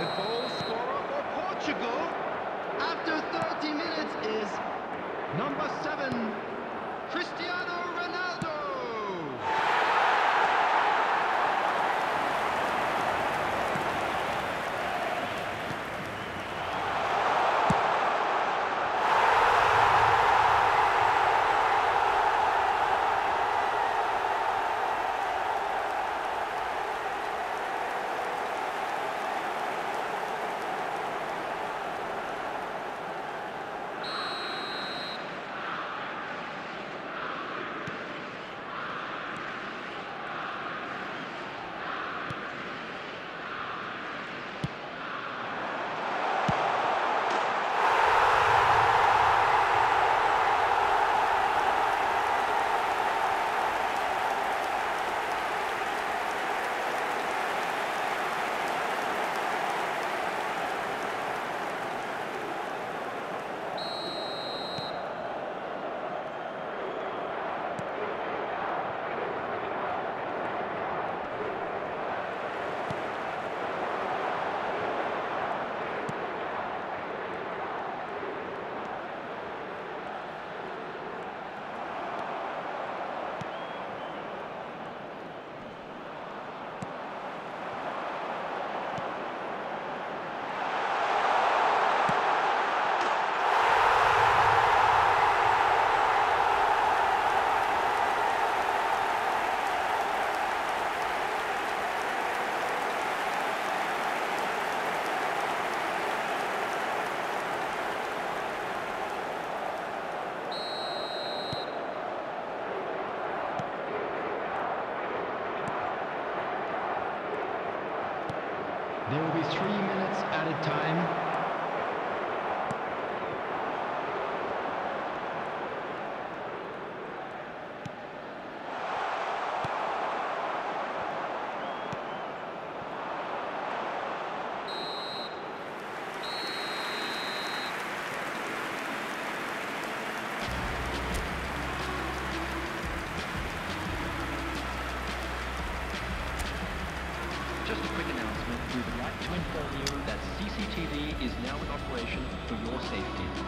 The goal scorer for Portugal after 30 minutes is number seven, Cristiano There will be three minutes added time. In operation for your safety.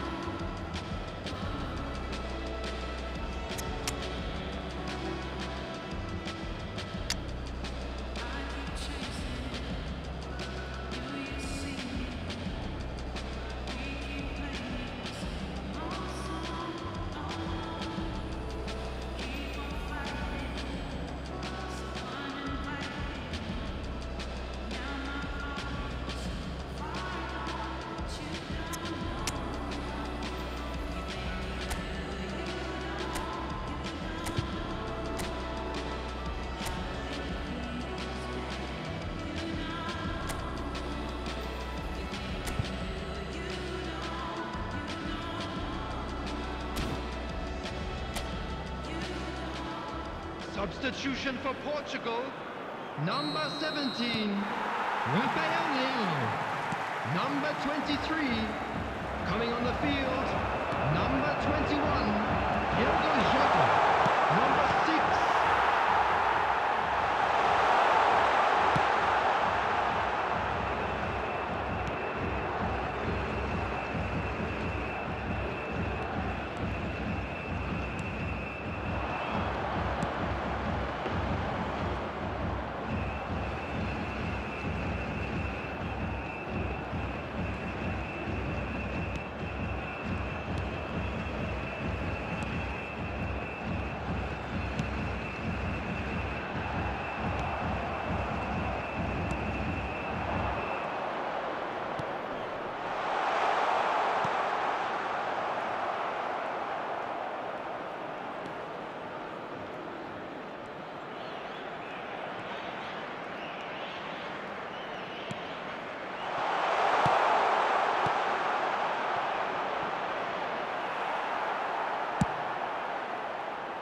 Substitution for Portugal. Number 17, Rafael Leão. Number 23, coming on the field. Number 21, Diogo Jota. Number 6,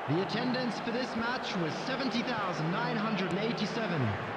The attendance for this match was 70,987.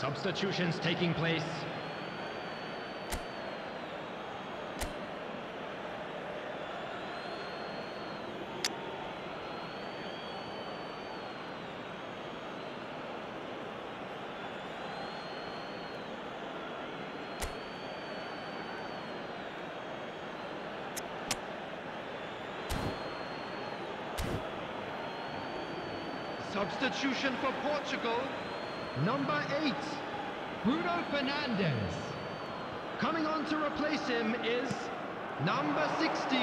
Substitutions taking place. Substitution for Portugal. Number eight, Bruno Fernandes. Coming on to replace him is number 16,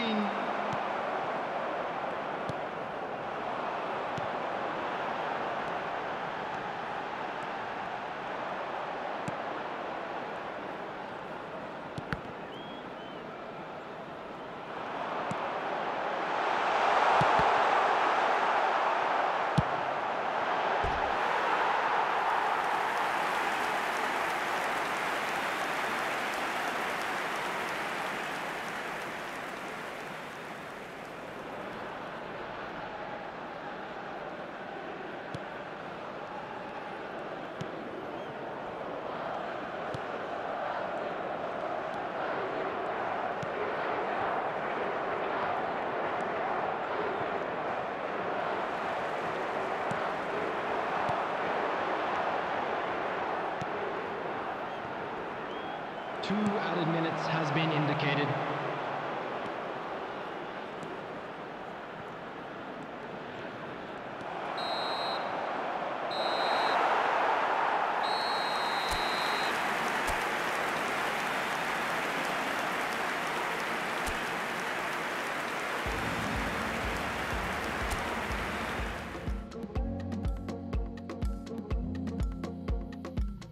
Two added minutes has been indicated.